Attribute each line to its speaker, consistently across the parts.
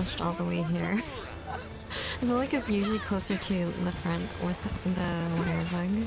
Speaker 1: launched all the way here. I feel like it's usually closer to the front with the wire bug.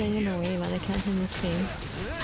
Speaker 2: getting in the way by
Speaker 1: the cat in his face.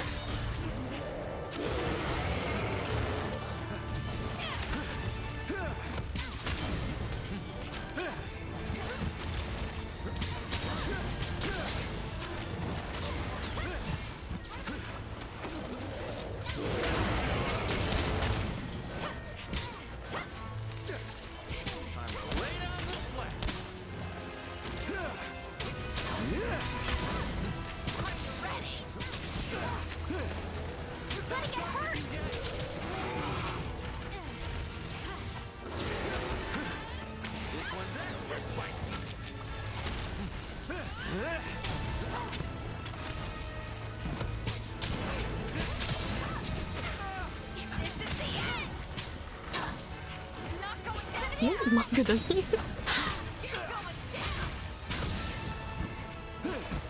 Speaker 1: Longer than you.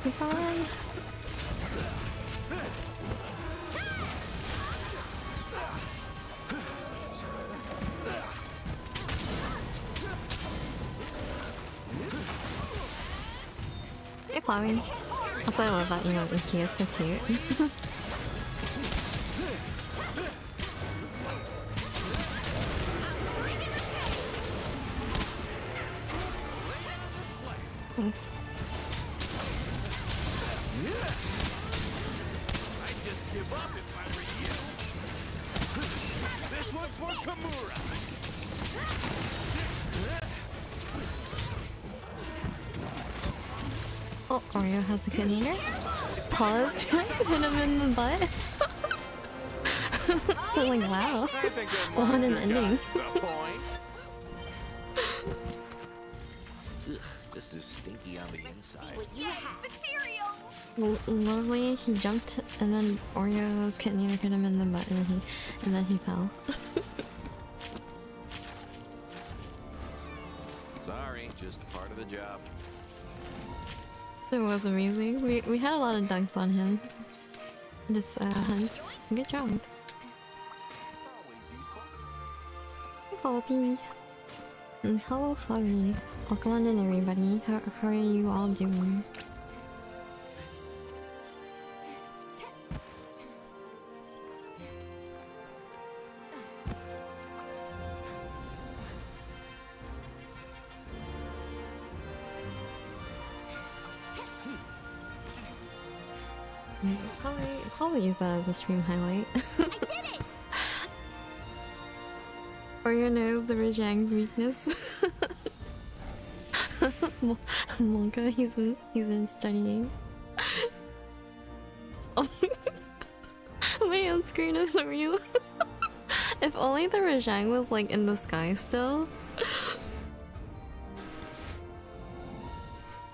Speaker 1: Goodbye. Hey, Chloe. Also, I love that you know Iki is so cute. place.
Speaker 2: i just give up if I were you. This one's for
Speaker 1: Oh, Oreo has a container. Paused, hit him in the butt. like, wow. what an ending.
Speaker 2: This is stinky on the inside.
Speaker 1: L- Literally, he jumped and then Oreo's couldn't even hit him in the butt and he and then he fell.
Speaker 2: Sorry, just part of the job.
Speaker 1: It was amazing. We we had a lot of dunks on him. This uh, hunt. Good job. Hi, Poppy. And hello, Flurry. Welcome on in, everybody. How, how are you all doing? Hmm. Probably, probably use uh, that as a stream highlight. It! Oreo knows the Rajang's weakness. Monka, he's been he's been studying. My end screen is real. if only the Rajang was like in the sky still.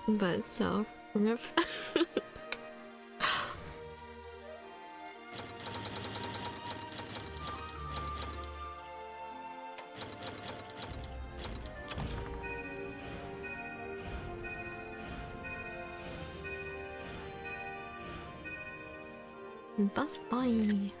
Speaker 1: But still, rip. Buff body.